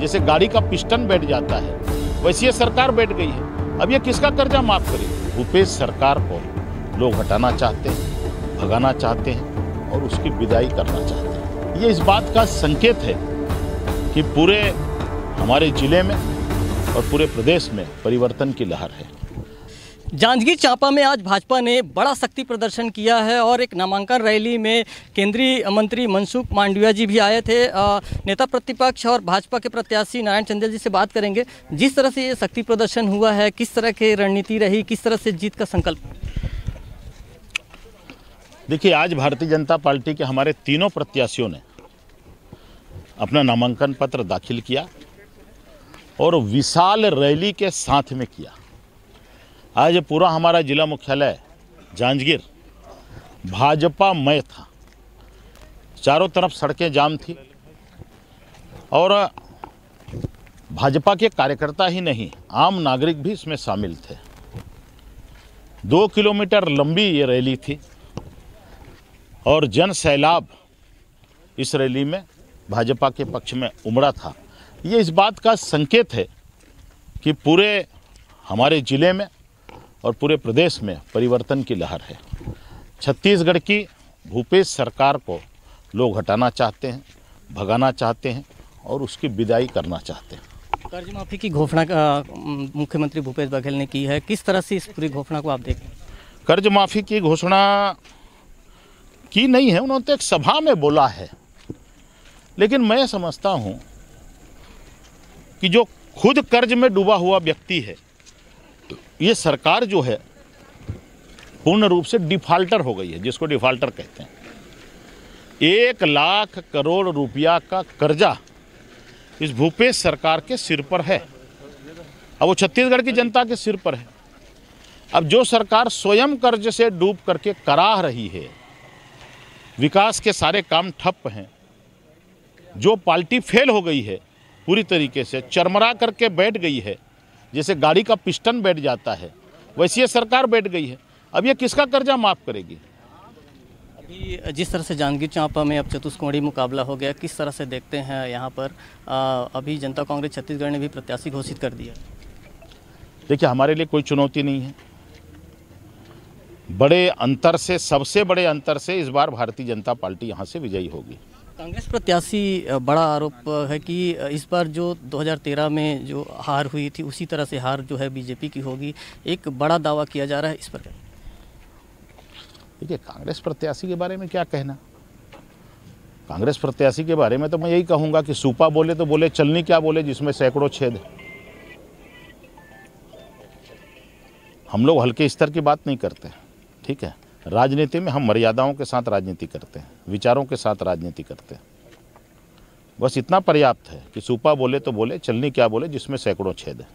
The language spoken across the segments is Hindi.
जैसे गाड़ी का पिस्टन बैठ जाता है, वैसी ये सरकार बैठ गई है। अब ये किसका कर्जा माफ़ करे? भूपेश सरकार को लोग हटाना चाहते हैं, भगाना चाहते हैं और उसकी विदाई करना चाहते हैं। ये इस बात का संकेत है कि पूरे हमारे ज़िले में और पूरे प्रदेश में परिवर्तन की लहर है। जांजगीर चांपा में आज भाजपा ने बड़ा शक्ति प्रदर्शन किया है और एक नामांकन रैली में केंद्रीय मंत्री मनसुख मांडविया जी भी आए थे। नेता प्रतिपक्ष और भाजपा के प्रत्याशी नारायण चंदेल जी से बात करेंगे। जिस तरह से ये शक्ति प्रदर्शन हुआ है, किस तरह की रणनीति रही, किस तरह से जीत का संकल्प? देखिए, आज भारतीय जनता पार्टी के हमारे तीनों प्रत्याशियों ने अपना नामांकन पत्र दाखिल किया और विशाल रैली के साथ में किया। आज पूरा हमारा जिला मुख्यालय जांजगीर, भाजपा मय था। चारों तरफ़ सड़कें जाम थी और भाजपा के कार्यकर्ता ही नहीं, आम नागरिक भी इसमें शामिल थे। दो किलोमीटर लंबी ये रैली थी और जन सैलाब इस रैली में भाजपा के पक्ष में उमड़ा था। ये इस बात का संकेत है कि पूरे हमारे ज़िले में और पूरे प्रदेश में परिवर्तन की लहर है। छत्तीसगढ़ की भूपेश सरकार को लोग हटाना चाहते हैं भगाना चाहते हैं और उसकी विदाई करना चाहते हैं। कर्ज माफ़ी की घोषणा मुख्यमंत्री भूपेश बघेल ने की है। किस तरह से इस पूरी घोषणा को आप देखें? कर्ज माफ़ी की घोषणा की नहीं है उन्होंने तो एक सभा में बोला है। लेकिन मैं समझता हूँ कि जो खुद कर्ज में डूबा हुआ व्यक्ति है ये सरकार जो है, पूर्ण रूप से डिफाल्टर हो गई है, जिसको डिफाल्टर कहते हैं। एक लाख करोड़ रुपया का कर्जा इस भूपेश सरकार के सिर पर है। अब वो छत्तीसगढ़ की जनता के सिर पर है। अब जो सरकार स्वयं कर्ज से डूब करके कराह रही है, विकास के सारे काम ठप हैं, जो पार्टी फेल हो गई है, पूरी तरीके से चरमरा करके बैठ गई है जैसे गाड़ी का पिस्टन बैठ जाता है वैसी ये सरकार बैठ गई है। अब ये किसका कर्जा माफ़ करेगी? अभी जिस तरह से जांजगीर चांपा में अब चतुष्कोणीय मुकाबला हो गया किस तरह से देखते हैं यहाँ पर? अ, अभी जनता कांग्रेस छत्तीसगढ़ ने भी प्रत्याशी घोषित कर दिया। देखिए हमारे लिए कोई चुनौती नहीं है। बड़े अंतर से सबसे बड़े अंतर से इस बार भारतीय जनता पार्टी यहाँ से विजयी होगी। कांग्रेस प्रत्याशी बड़ा आरोप है कि इस बार जो 2013 में जो हार हुई थी, उसी तरह से हार जो है बीजेपी की होगी। एक बड़ा दावा किया जा रहा है इस पर देखिए, कांग्रेस प्रत्याशी के बारे में क्या कहना? कांग्रेस प्रत्याशी के बारे में तो मैं यही कहूँगा कि सूपा बोले तो बोले, चलनी क्या बोले, जिसमें सैकड़ों छेद। हम लोग हल्के स्तर की बात नहीं करते, ठीक है? राजनीति में हम मर्यादाओं के साथ राजनीति करते हैं, विचारों के साथ राजनीति करते हैं। बस इतना पर्याप्त है कि सूपा बोले तो बोले, चलनी क्या बोले, जिसमें सैकड़ों छेद है।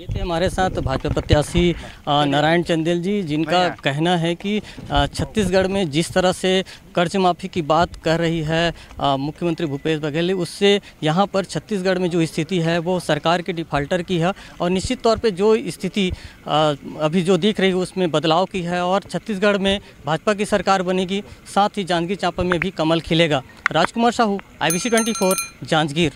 ये थे हमारे साथ भाजपा प्रत्याशी नारायण चंदेल जी जिनका कहना है कि छत्तीसगढ़ में जिस तरह से कर्ज माफ़ी की बात कर रही है मुख्यमंत्री भूपेश बघेल उससे यहाँ पर छत्तीसगढ़ में जो स्थिति है वो सरकार के डिफाल्टर की है और निश्चित तौर पे जो स्थिति अभी जो दिख रही है उसमें बदलाव की है और छत्तीसगढ़ में भाजपा की सरकार बनेगी साथ ही जांजगीर चांपा में भी कमल खिलेगा। Rajkumar Sahu I B Janjgir.